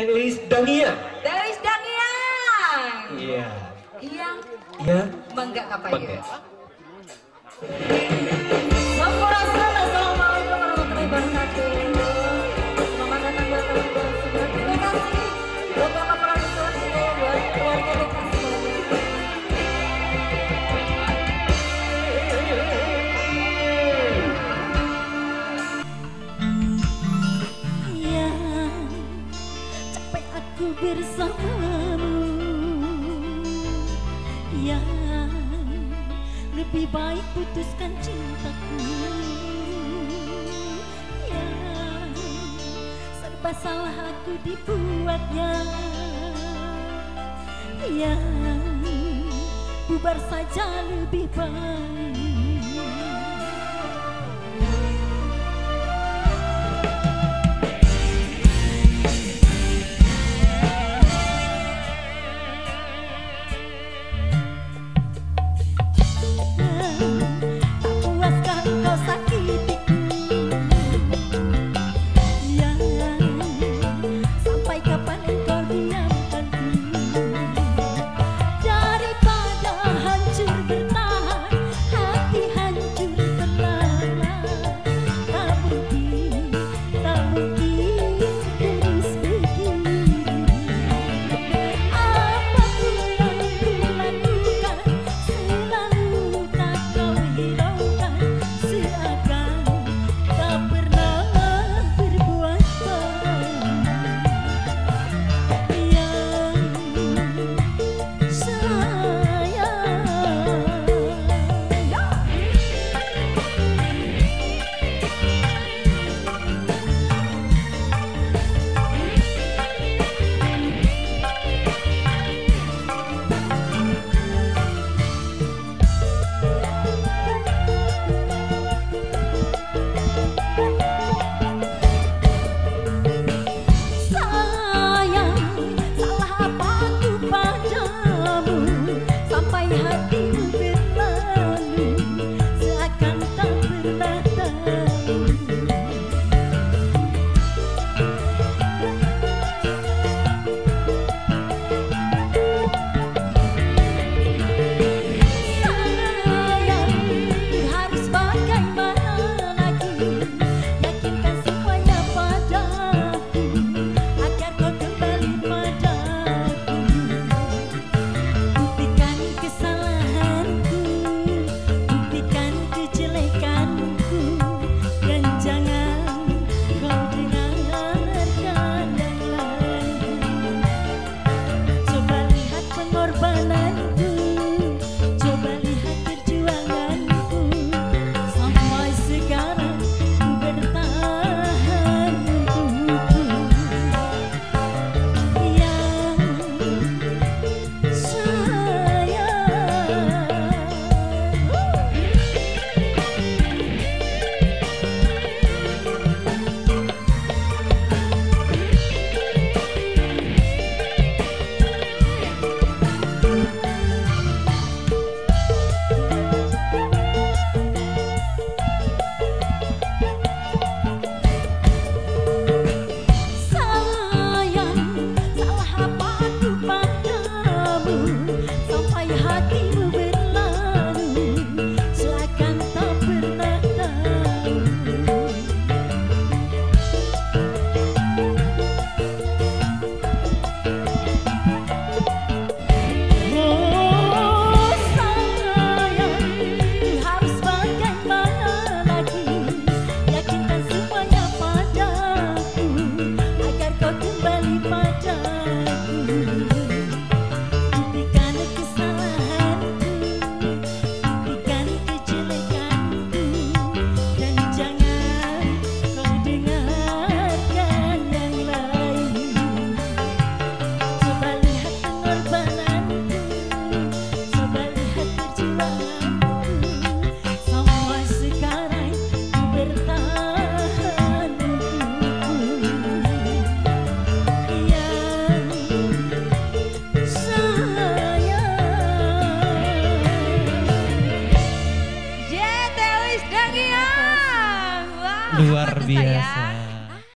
Telis Dania. Telis Danian. Iya. Yang Iya. Mangga apa ya? Bersamamu Ya, lebih baik putuskan cintaku. Ya, serba salah aku dibuatnya. Ya, bubar saja lebih baik luar biasa.